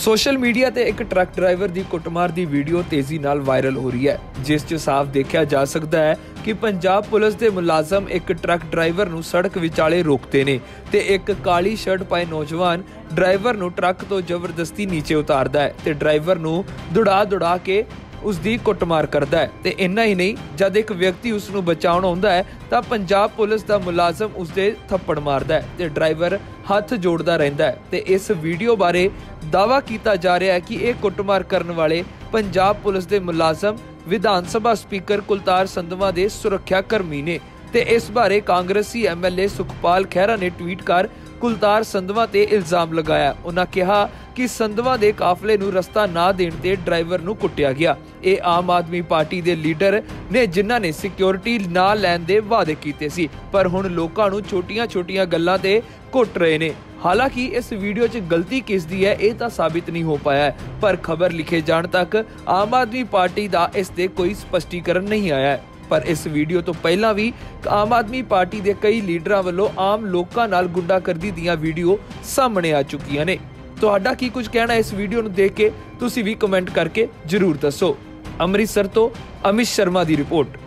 Social media ਤੇ ਇੱਕ truck driver ਦੀ ਕੁੱਟਮਾਰ ਦੀ ਵੀਡੀਓ ਤੇਜ਼ੀ ਨਾਲ ਵਾਇਰਲ ਹੋ ਰਹੀ ਹੈ, ਜਿਸ 'ਚ ਸਾਫ਼ ਦੇਖਿਆ ਜਾ ਸਕਦਾ ਹੈ ਕਿ ਪੰਜਾਬ ਪੁਲਿਸ ਦੇ ਮੁਲਾਜ਼ਮ ਇੱਕ ਟਰੱਕ ਡਰਾਈਵਰ ਨੂੰ ਸੜਕ ਵਿਚਾਲੇ ਰੋਕਦੇ ਨੇ ਤੇ ਇੱਕ ਕਾਲੀ ਸ਼ਰਟ ਪਾਏ ਨੌਜਵਾਨ ਡਰਾਈਵਰ ਨੂੰ ਟਰੱਕ ਤੋਂ ਜ਼ਬਰਦਸਤੀ ਨੀਚੇ ਉਤਾਰਦਾ ਹੈ ਤੇ ਡਰਾਈਵਰ ਨੂੰ ਦੁੜਾ ਦੁੜਾ ਕੇ ਉਸ ਦੀ ਕੁੱਟਮਾਰ ਕਰਦਾ ਹੈ। ਤੇ ਇੰਨਾ ਹੀ ਨਹੀਂ, ਜਦ ਇੱਕ ਵਿਅਕਤੀ ਉਸ ਨੂੰ ਬਚਾਉਣ ਆਉਂਦਾ ਹੈ, ਤਾਂ ਪੰਜਾਬ ਪੁਲਿਸ ਦਾ ਮੁਲਾਜ਼ਮ ਉਸ ਦੇ ਥੱਪੜ ਮਾਰਦਾ ਹੈ ਤੇ ਡਰਾਈਵਰ ਹੱਥ ਜੋੜਦਾ ਰਹਿੰਦਾ ਹੈ। ਤੇ ਇਸ ਵੀਡੀਓ ਬਾਰੇ ਦਾਵਾ ਕੀਤਾ ਜਾ ਰਿਹਾ ਹੈ ਕਿ ਇਹ ਕੁੱਟਮਾਰ ਕਰਨ ਵਾਲੇ ਪੰਜਾਬ ਪੁਲਿਸ ਦੇ ਮੁਲਾਜ਼ਮ ਵਿਧਾਨ ਸਭਾ ਸਪੀਕਰ ਕੁਲਤਾਰ ਸੰਧਵਾ ਦੇ ਸੁਰੱਖਿਆ ਕਰਮੀ ਨੇ। ਤੇ ਇਸ ਬਾਰੇ ਕਾਂਗਰਸੀ ਐਮਐਲਏ ਸੁਖਪਾਲ ਖਹਿਰਾ ਨੇ ਟਵੀਟ ਕਰ ਕੁਲਤਾਰ ਸੰਧਵਾ ਤੇ ਇਲਜ਼ਾਮ ਲਗਾਇਆ। ਉਹਨਾਂ ਕਿਹਾ ਕਿ ਸੰਧਵਾ ਦੇ ਕਾਫਲੇ ਨੂੰ ਰਸਤਾ ਨਾ ਦੇਣ ਤੇ ਡਰਾਈਵਰ ਨੂੰ ਕੁੱਟਿਆ ਗਿਆ। ਇਹ ਆਮ ਆਦਮੀ ਪਾਰਟੀ ਦੇ ਲੀਡਰ ਨੇ ਜਿਨ੍ਹਾਂ ਨੇ ਸਿਕਿਉਰਿਟੀ ਨਾ ਲੈਣ ਦੇ ਵਾਅਦੇ ਕੀਤੇ ਸੀ, ਪਰ ਹੁਣ ਲੋਕਾਂ ਨੂੰ ਛੋਟੀਆਂ-ਛੋਟੀਆਂ ਗੱਲਾਂ ਤੇ ਕੁੱਟ ਰਹੇ ਨੇ। ਹਾਲਾਂਕਿ ਇਸ ਵੀਡੀਓ 'ਚ ਗਲਤੀ ਕਿਸ ਦੀ ਹੈ, ਇਹ ਤਾਂ ਸਾਬਿਤ ਨਹੀਂ ਹੋ ਪਾਇਆ ਹੈ, ਪਰ ਖਬਰ ਲਿਖੇ ਜਾਣ ਤੱਕ ਆਮ ਆਦਮੀ ਪਾਰਟੀ ਦਾ ਇਸ ਤੇ ਕੋਈ ਸਪਸ਼ਟੀਕਰਨ ਨਹੀਂ ਆਇਆ ਹੈ। ਪਰ ਇਸ ਵੀਡੀਓ ਤੋਂ ਪਹਿਲਾਂ ਵੀ ਆਮ ਆਦਮੀ ਪਾਰਟੀ ਦੇ ਕਈ ਲੀਡਰਾਂ ਵੱਲੋਂ ਆਮ ਲੋਕਾਂ ਨਾਲ ਗੁੰਡਾਗਰਦੀ ਦੀਆਂ ਵੀਡੀਓ ਸਾਹਮਣੇ ਆ ਚੁੱਕੀਆਂ ਨੇ। ਤੁਹਾਡਾ ਕੀ ਕੁਝ ਕਹਿਣਾ ਇਸ ਵੀਡੀਓ ਨੂੰ ਦੇਖ ਕੇ? ਤੁਸੀਂ ਵੀ ਕਮੈਂਟ ਕਰਕੇ ਜਰੂਰ ਦੱਸੋ। ਅੰਮ੍ਰਿਤਸਰ ਤੋਂ ਅਮਿਤ ਸ਼ਰਮਾ ਦੀ ਰਿਪੋਰਟ।